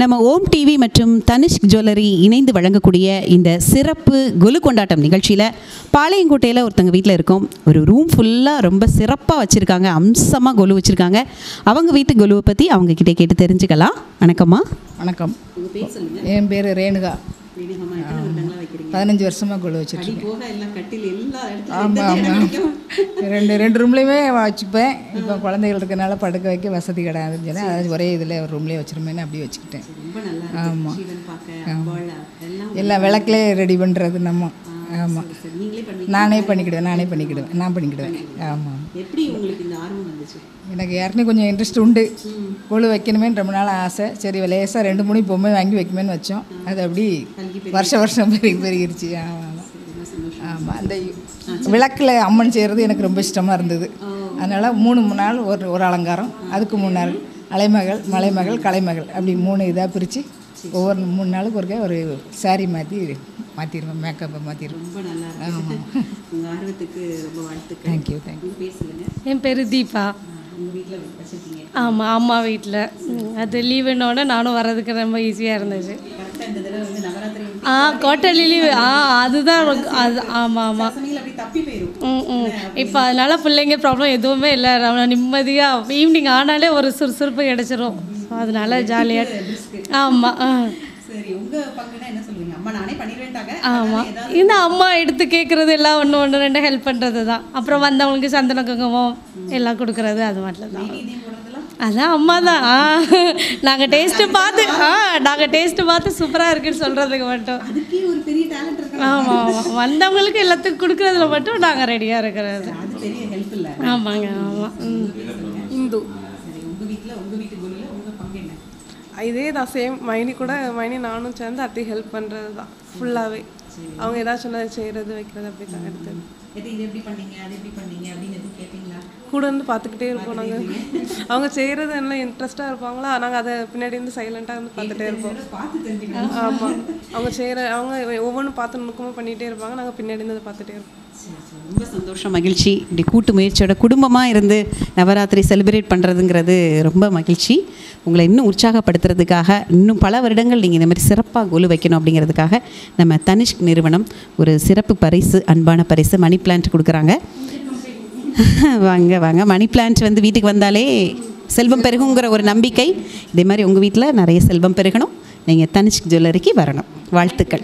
நம்ம ஓம் டிவி மற்றும் தனிஷ்க் ஜுவல்லரி இணைந்து வழங்கக்கூடிய இந்த சிறப்பு கொலு கொண்டாட்டம் நிகழ்ச்சியில் பாளையங்கோட்டையில் ஒருத்தங்க வீட்டில் இருக்கோம். ஒரு ரூம் ஃபுல்லாக ரொம்ப சிறப்பாக வச்சுருக்காங்க. அம்சமாக கொலு வச்சுருக்காங்க. அவங்க வீட்டு கொலுவை பற்றி அவங்க கிட்டே கேட்டு தெரிஞ்சுக்கலாம். வணக்கம்மா. வணக்கம். என் பேர் ரேணுகா. பதினஞ்சு வருஷமாக கொண்டு வச்சுருக்கேன். ஆமாம் ஆமாம் ரெண்டு ரெண்டு ரூம்லேயுமே வச்சுப்பேன். இப்போ குழந்தைகள் இருக்கனால படுக்க வைக்க வசதி கிடையாதுன்னு சொல்லி அதாவது ஒரே இதில் ஒரு ரூம்லேயே வச்சுருமேன்னு அப்படியே வச்சுக்கிட்டேன். ஆமாம் எல்லாம் விளக்குலேயே ரெடி பண்ணுறது நம்ம. ஆமாம் நானே பண்ணிக்கிடுவேன் நானே பண்ணிக்கிடுவேன். நான் பண்ணிக்கிடுவேன். ஆமாம் எப்படி உங்களுக்கு இந்த ஆர்வம் வந்துச்சு? எனக்கு ஏற்கனவே கொஞ்சம் இன்ட்ரெஸ்ட் உண்டு. கொழு வைக்கணுமேன்னு ரொம்ப நாள் ஆசை. சரி லேசாக ரெண்டு மூணு பொம்மை வாங்கி வைக்குமேன்னு வச்சோம். அது அப்படி வருஷம் வருஷம் பெருகி பெருகிருச்சு. ஆமாம் ஆமாம் அந்த விளக்கில் அம்மன் செய்கிறது எனக்கு ரொம்ப இஷ்டமாக இருந்தது. அதனால் மூணு மூணு நாள் ஒரு ஒரு அலங்காரம். அதுக்கு மூணு நாள் அலைமகள் மலைமகள் கலைமகள். அப்படி மூணு இதாக பிரித்து ஒவ்வொரு மூணு நாளுக்கு ஒருக்க ஒரு saree மாற்றி மாற்றிடுவேன் மேக்கப்பை மாற்றிடுவேன் ரொம்ப நல்லா இருக்கு. உங்கள் ஆர்வத்துக்கு ரொம்ப வாழ்த்துக்கள். தேங்க்யூ தேங்க்யூ பேர் சொல்லுங்க என் பேர் தீபா. ஆமாம் அம்மா வீட்டில் அது லீவுனோட நானும் வர்றதுக்கு ரொம்ப ஈஸியாக இருந்துச்சு ஆ கோட்டலி லீவு ஆ அதுதான் அது ஆமாம் ஆமாம் ம் ம். இப்போ அதனால பிள்ளைங்க ப்ராப்ளம் எதுவுமே இல்லை. நம்ம நிம்மதியாக ஈவினிங் ஆனாலே ஒரு சுறுசுறுப்பு கிடச்சிரும். அதனால ஜாலியாக ஆமாம் ஆமாம் இந்த அம்மா எடுத்து கேட்குறது எல்லாம் ஒன்று ஒன்று ரெண்டு ஹெல்ப் பண்ணுறது தான் அப்புறம் வந்தவங்களுக்கு சந்தன குங்குமம் எல்லாம் கொடுக்குறது அது மட்டும் தான் அதான் அம்மா தான் ஆ நாங்கள் டேஸ்ட்டு பார்த்து ஆ நாங்கள் டேஸ்ட்டு பார்த்து சூப்பராக இருக்குன்னு சொல்கிறதுக்கு மட்டும். ஆமாம் ஆமாம் வந்தவங்களுக்கு எல்லாத்துக்கும் கொடுக்குறதுல மட்டும் நாங்கள் ரெடியாக இருக்கிறது. ஆமாங்க ஆமாம் இந்து இதே தான் சேம் மைனி கூட மைனி நானும் சேர்ந்து அத்தை ஹெல்ப் பண்ணுறது தான் ஃபுல்லாகவே அவங்க ஏதாச்சும் செய்கிறது வைக்கிறது அப்படி தான் எடுத்தது. எது இது எப்படி பண்ணீங்க அது எப்படி பண்ணீங்க அப்படின்னு எதுவும் கேட்டிங்களா கூட இருந்து பார்த்துக்கிட்டே இருப்போம் நாங்கள் அவங்க செய்கிறது என்ன இன்ட்ரெஸ்ட்டாக இருப்பாங்களா? நாங்கள் அதை பின்னாடி இருந்து சைலண்ட்டாக இருந்து பார்த்துட்டே இருப்போம். பார்த்து தெரிஞ்சுக்கணும். ஆமாம் அவங்க செய்கிற அவங்க ஒவ்வொன்றும் பார்த்து நுணுக்கமாக பண்ணிகிட்டே இருப்பாங்க. நாங்கள் பின்னாடி இருந்து அதை பார்த்துட்டே இருப்போம். ரொம்ப சந்தோஷம் மகிழ்ச்சி. இப்படி கூட்டு முயற்சியோட குடும்பமாக இருந்து நவராத்திரி செலிப்ரேட் பண்ணுறதுங்கிறது ரொம்ப மகிழ்ச்சி. உங்களை இன்னும் உற்சாகப்படுத்துறதுக்காக இன்னும் பல வருடங்கள் நீங்கள் இந்த மாதிரி சிறப்பாக கொலு வைக்கணும் அப்படிங்கிறதுக்காக நம்ம தனிஷ்க் நிறுவனம் ஒரு சிறப்பு பரிசு அன்பான பரிசு மணி பிளான்ட் கொடுக்குறாங்க. வாங்க வாங்க. மணி பிளான்ட் வந்து வீட்டுக்கு வந்தாலே செல்வம் பெருகுங்கிற ஒரு நம்பிக்கை. இதே மாதிரி உங்கள் வீட்டில் நிறைய செல்வம் பெருகணும். நீங்கள் தனிஷ்க் ஜுவல்லரிக்கு வரணும். வாழ்த்துக்கள்.